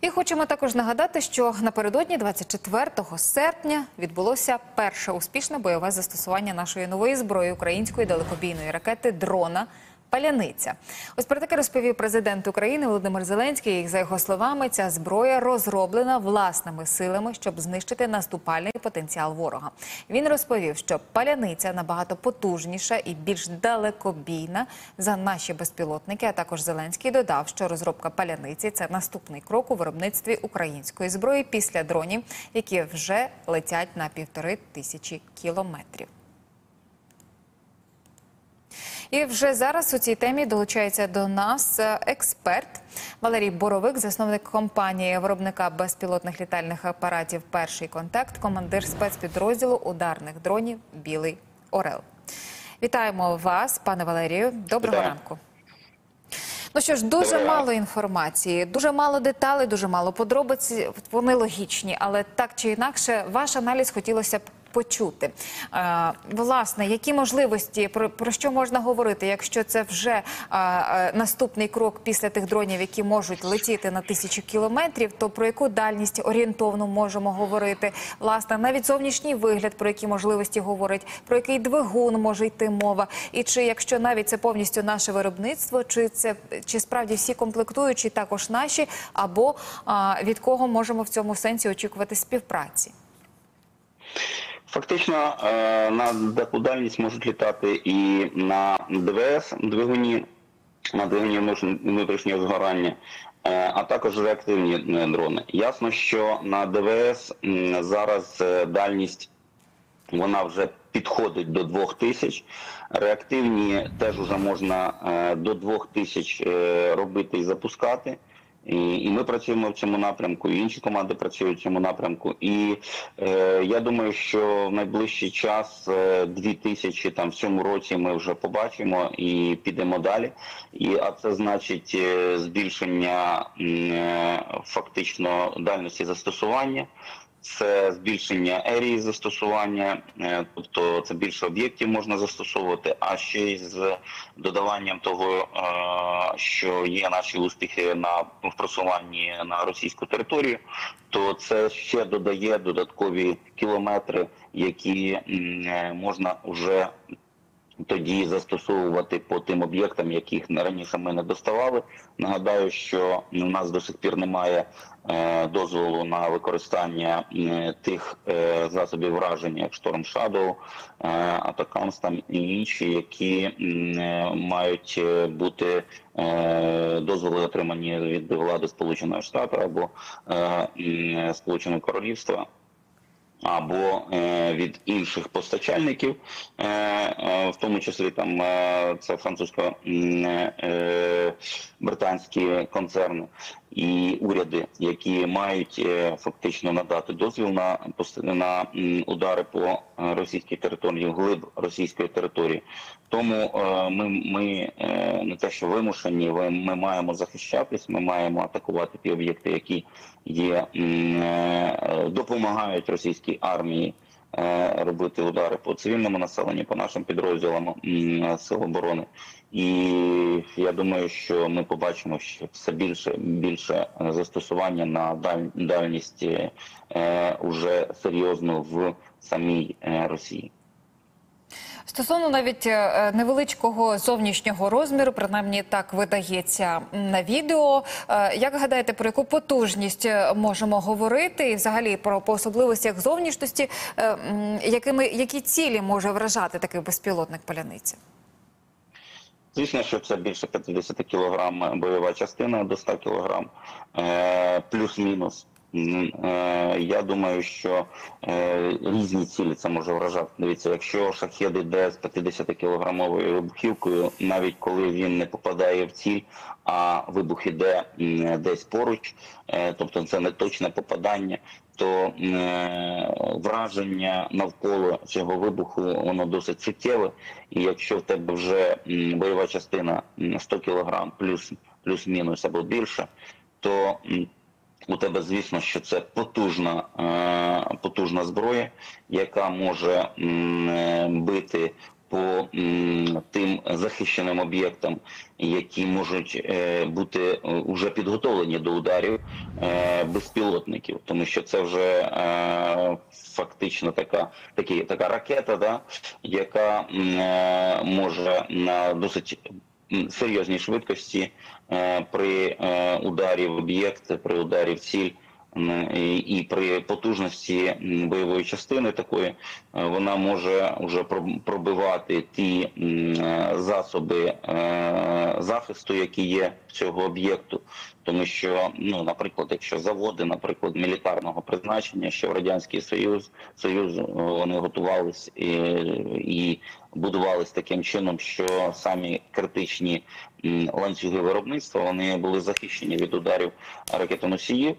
І хочемо також нагадати, що напередодні 24 серпня відбулося перше успішне бойове застосування нашої нової зброї української далекобійної ракети дрона. Паляниця, ось про таке розповів президент України Володимир Зеленський. За його словами, ця зброя розроблена власними силами, щоб знищити наступальний потенціал ворога. Він розповів, що паляниця набагато потужніша і більш далекобійна за наші безпілотники. А також Зеленський додав, що розробка паляниці це наступний крок у виробництві української зброї після дронів, які вже летять на півтори тисячі кілометрів. І вже зараз у цій темі долучається до нас е, експерт Валерій Боровик, засновник компанії виробника безпілотних літальних апаратів Перший контакт, командир спецпідрозділу ударних дронів Білий Орел. Вітаємо вас, пане Валерію. Доброго Вітаю. ранку. Ну що ж, дуже мало інформації, дуже мало деталей, дуже мало подробиць. Вони логічні, але так чи інакше, ваш аналіз хотілося б почути. Е, власне, які можливості про, що можна говорити, якщо це вже е, е, наступний крок після тих дронів, які можуть летіти на тисячу кілометрів, то про яку дальність орієнтовно можемо говорити? Власне, навіть зовнішній вигляд, про які можливості говорить, про який двигун може йти мова, і чи якщо навіть це повністю наше виробництво, чи це чи справді всі комплектуючі також наші, або а, від кого можемо в цьому сенсі очікувати співпраці? Фактично е, на дальність можуть літати і на ДВС двигуні, на двигуні внутрішнього- згорання, е, а також реактивні е, дрони. Ясно, що на ДВС зараз дальність вона вже підходить до 2000. Реактивні теж вже можна до 2000 е, робити і запускати. І, і ми працюємо в цьому напрямку, і інші команди працюють в цьому напрямку. І е, я думаю, що в найближчий час е, 2000 там в цьому році ми вже побачимо і підемо далі. І а це значить е, збільшення е, фактично дальності застосування. Це збільшення ерії застосування, е, тобто це більше об'єктів можна застосовувати, а ще й з додаванням того, е, що є наші успіхи на в просуванні на російську територію, то це ще додає додаткові кілометри, які е, можна вже тоді застосовувати по тим об'єктам, яких раніше ми не доставали. Нагадаю, що у нас до сих пір немає е, дозволу на використання е, тих е, засобів враження, як Storm Shadow, е, Atacams там і інші, які е, мають е, бути е, дозволи отримані від влади Сполучених Штатів або е, Сполученого Королівства або е, від інших постачальників, е, е, в тому числі там це французько-британські концерни і уряди, які мають фактично надати дозвіл на на удари по російській території, вглиб російської території. Тому ми, ми не те, що вимушені, ви- ми маємо захищатись, ми маємо атакувати ті об'єкти, які є допомагають російській армії е, робити удари по цивільному населенню, по нашим підрозділам сил оборони. І я думаю, що ми побачимо ще все більше більше е, застосування на даль, дальність е, уже серйозно в самій е, Росії. Стосовно навіть е, невеличкого зовнішнього розміру, принаймні так видається на відео. Е, Як гадаєте, про яку потужність е, можемо говорити, і взагалі про по особливостях зовнішності, е, якими які цілі може вражати такий безпілотник паляниця? Звісно, що це більше 50 кілограм бойова частина до 100 кілограм, е, плюс-мінус. Е, Я думаю, що е, різні цілі це може вражати. Дивіться, якщо шахет йде з 50 кілограмовою вибухівкою, навіть коли він не попадає в ціль, а вибух іде десь поруч, е, тобто це не точне попадання, то враження навколо цього вибуху воно досить суттєве. І якщо в тебе вже бойова частина м, 100 кг плюс плюс-мінус або більше, то у тебе, звісно, що це потужна, е, потужна зброя, яка може е, бити по тим захищеним об'єктам, які можуть е, бути вже підготовлені до ударів безпілотників, тому що це вже фактично така, такі, така ракета, да, яка може на досить серйозній швидкості е, при е, ударі в об'єкт, при ударі в ціль. І, при потужності бойової частини такої е, вона може вже проб- пробивати ті засоби захисту, які є цього об'єкту. Тому що, ну, наприклад, якщо заводи, наприклад, мілітарного призначення, що в радянський союз союз е, вони готувались і, і будувались таким чином, що самі критичні ланцюги виробництва вони були захищені від ударів ракетоносіїв.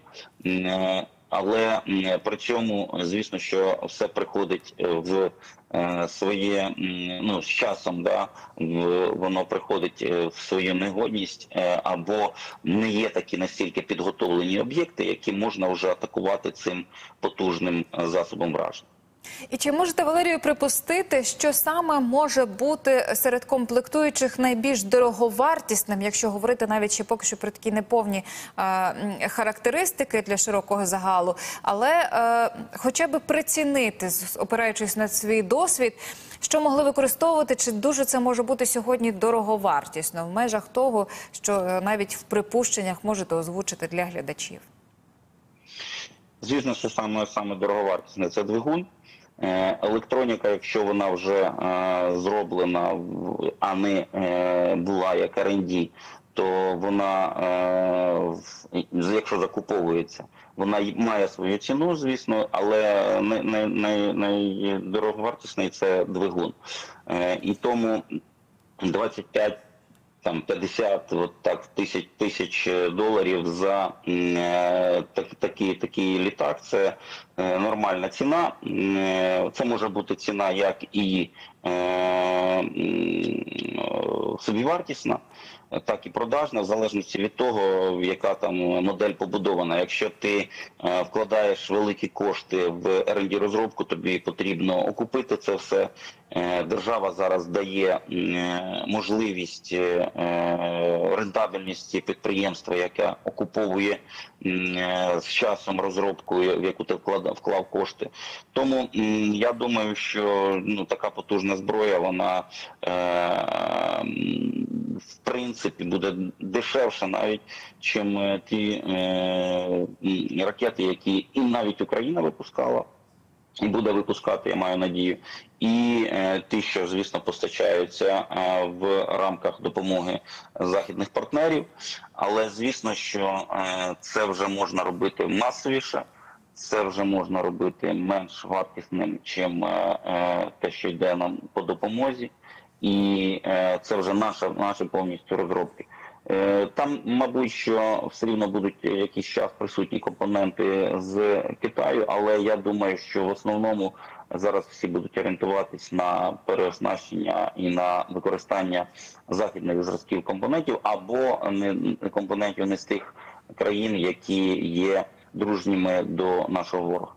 Але при цьому, звісно, що все приходить е, в е, своє ну з часом, да воно приходить е, в свою негодність, або не є такі настільки підготовлені об'єкти, які можна вже атакувати цим потужним засобом враження. І чи можете Валерію припустити, що саме може бути серед комплектуючих найбільш дороговартісним, якщо говорити навіть ще поки що про такі неповні е, характеристики для широкого загалу, але е, хоча б прицінити, опираючись на свій досвід, що могли використовувати, чи дуже це може бути сьогодні дороговартісно в межах того, що е, навіть в припущеннях можете озвучити для глядачів. Звісно, що саме саме дороговартісне це двигун. Е, Електроніка, якщо вона вже е, зроблена, а не е, була як R&D, то вона, якщо закуповується, вона має свою ціну, звісно, але най- най- най- найдороговартісний це двигун. І тому 25 там 50 от так тисяч тисяч доларів за е, так, такий, такий літак. Це е, нормальна ціна. Е, Це може бути ціна як і е, е, собівартісна, так і продажна, в залежності від того, яка там модель побудована. Якщо ти е, вкладаєш великі кошти в R&D розробку, тобі потрібно окупити це все. Е, Держава зараз дає е, можливість рентабельності підприємства, яке окуповує з часом розробку, в яку ти вклав кошти. Тому я думаю, що ну така потужна зброя, вона в принципі буде дешевша навіть, чим е, ті е, ракети, які і навіть Україна випускала. І буде випускати, я маю надію, і е, ті, що звісно постачаються е, в рамках допомоги західних партнерів. Але звісно, що е, це вже можна робити масовіше, це вже можна робити менш вартісним, чим е, е, те, що йде нам по допомозі, і е, це вже наша наші повністю розробки. Е, Там, мабуть, що все рівно будуть якийсь час присутні компоненти з Китаю, але я думаю, що в основному зараз всі будуть орієнтуватись на переоснащення і на використання західних зразків компонентів або не компонентів не з тих країн, які є дружніми до нашого ворога.